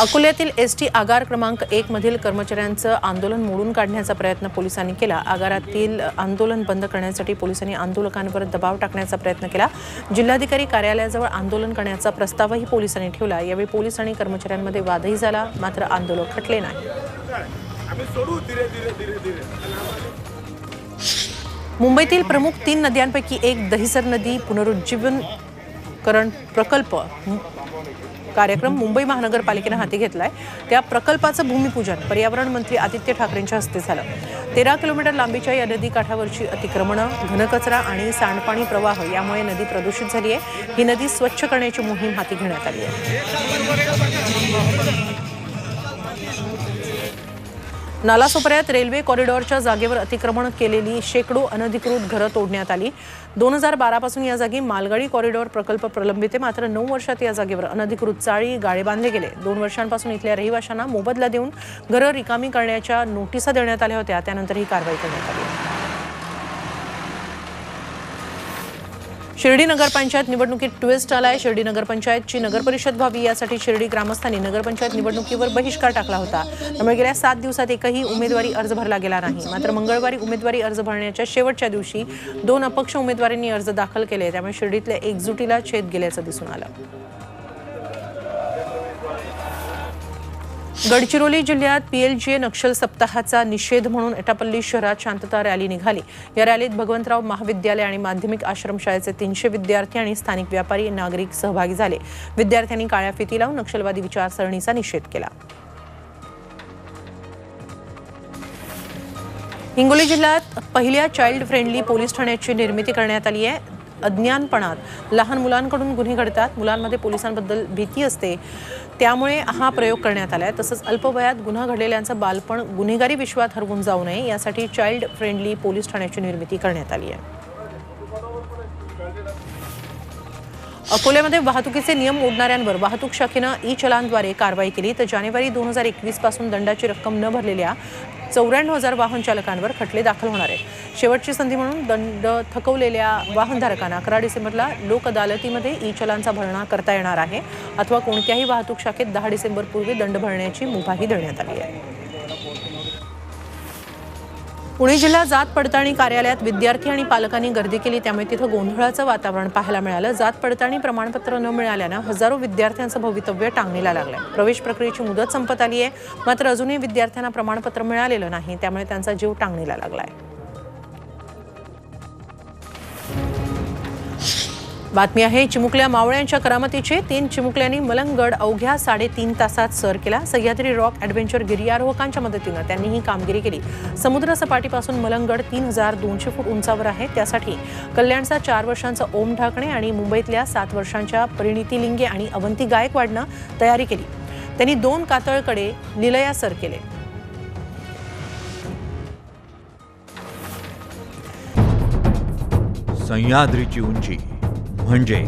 अकोल्यातील S T आगार क्रमांक एक मधील कर्मचाऱ्यांचं आंदोलन मोडून काढण्याचा प्रयत्न पोलिसांनी केला. आगारातील आंदोलन बंद करण्यासाठी पोलिसांनी आंदोलकांवर दबाव टाकण्याचा प्रयत्न केला. जिल्हाधिकारी कार्यालयाजवळ आंदोलन करण्याचा प्रस्तावही पोलिसांनी ठेवला. यावेळी पोलीस आणि कर्मचाऱ्यांमध्ये वादही झाला मात्र आंदोलक खटले नाही. मुंबईतील प्रमुख तीन नद्यांपैकी एक दहिसर नदी पुनरुज्जीवनकरण प्रकल्प मु- कार्यक्रम मुंबई महानगरपालिकेनं हाती घेतला आहे त्या प्रकल्पाचं भूमिपूजन पर्यावरण मंत्री आदित्य ठाकरेंच्या हस्ते झालं. तेरा किलोमीटर लांबीच्या या नदी काठावरची अतिक्रमणं घनकचरा आणि सांडपाणी प्रवाह यामुळे नदी प्रदूषित झाली आहे ही नदी स्वच्छ करण्याची मोहीम हाती घेण्यात आली आहे. नालासोपऱ्यात रेल्वे कॉरिडॉरच्या जागेवर अतिक्रमण केलेली शेकडो अनधिकृत घरं तोडण्यात आली. दोन हजार बारापासून या जागी मालगाडी कॉरिडॉर प्रकल्प प्रलंबित आहे. मात्र नऊ वर्षात या जागेवर अनधिकृत चाळी गाळे बांधले गेले. दोन वर्षांपासून इथल्या रहिवाशांना मोबदला देऊन घरं रिकामी करण्याच्या नोटिसा देण्यात आल्या होत्या. त्यानंतर ही कारवाई करण्यात आली. शिर्डी नगरपंचायत निवडणुकीत ट्विस्ट आलाय. शिर्डी नगरपंचायतची नगरपरिषद व्हावी यासाठी शिर्डी ग्रामस्थांनी नगरपंचायत निवडणुकीवर बहिष्कार टाकला होता. त्यामुळे गेल्या सात दिवसात एकही उमेदवारी अर्ज भरला गेला नाही. मात्र मंगळवारी उमेदवारी अर्ज भरण्याच्या शेवटच्या दिवशी दोन अपक्ष उमेदवारांनी अर्ज दाखल केले. त्यामुळे शिर्डीतल्या एकजुटीला छेद गेल्याचं दिसून आलं. गडचिरोली जिल्ह्यात पीएलजीए नक्षल सप्ताहाचा निषेध म्हणून एटापल्ली शहरात शांतता रॅली निघाली. या रॅलीत भगवंतराव महाविद्यालय आणि माध्यमिक आश्रमशाळेचे तीनशे विद्यार्थी आणि स्थानिक व्यापारी नागरिक सहभागी झाले. विद्यार्थ्यांनी काळ्या फिती लावून नक्षलवादी विचारसरणीचा निषेध केला. हिंगोली जिल्ह्यात पहिल्या चाइल्ड फ्रेंडली पोलीस ठाण्याची निर्मिती करण्यात आली आहे. अज्ञानपणात लहान मुलांकडून गुन्हे घडतात मुलांमध्ये पोलिसांबद्दल भीती असते त्यामुळे हा प्रयोग करण्यात आला आहे तसंच अल्पवयात गुन्हा घडलेल्यांचं बालपण गुन्हेगारी विश्वात हरवून जाऊ नये यासाठी चाइल्ड फ्रेंडली पोलीस ठाण्याची निर्मिती करण्यात आली आहे. अकोल्यामध्ये वाहतुकीचे नियम मोडणाऱ्यांवर वाहतूक शाखेनं ई चलानद्वारे कारवाई केली. तर जानेवारी दोन हजार एकवीसपासून दंडाची रक्कम न भरलेल्या चौऱ्याण्णव हजार वाहन चालकांवर खटले दाखल होणार आहेत. शेवटची संधी म्हणून दंड थकवलेल्या वाहनधारकांना अकरा डिसेंबरला लोक अदालतीमध्ये ई चलानचा भरणा करता येणार आहे. अथवा कोणत्याही वाहतूक शाखेत दहा डिसेंबरपूर्वी दंड भरण्याची मुभाही देण्यात आली आहे. पुणे जिल्हा जात पडताळणी कार्यालयात विद्यार्थी आणि पालकांनी गर्दी केली त्यामुळे तिथं गोंधळाचं वातावरण पाहायला मिळालं. जात पडताळणी प्रमाणपत्र न मिळाल्यानं हजारो विद्यार्थ्यांचं भवितव्य टांगणीला लागलं प्रवेश प्रक्रियेची मुदत संपत आली आहे मात्र अजूनही विद्यार्थ्यांना प्रमाणपत्र मिळालेलं नाही त्यामुळे त्यांचा जीव टांगणीला लागलाय. बातमी आहे चिमुकल्या मावळ्यांच्या करामतीचे तीन चिमुकल्यांनी मलंगगड अवघ्या साडेतीन तासात सर केला. सह्याद्री रॉक ॲडव्हेंचर गिर्यारोहकांच्या मदतीनं त्यांनी ही कामगिरी केली. समुद्र सपाटीपासून मलंगगड तीन हजार दोनशे फूट उंचावर आहे. त्यासाठी कल्याणचा चार वर्षांचा ओम ढाकणे आणि मुंबईतल्या सात वर्षांच्या परिणिती लिंगे आणि अवंती गायकवाडनं तयारी केली. त्यांनी दोन कातळकडे निलया सर केले. सह्याद्रीची उंची. म्हणजे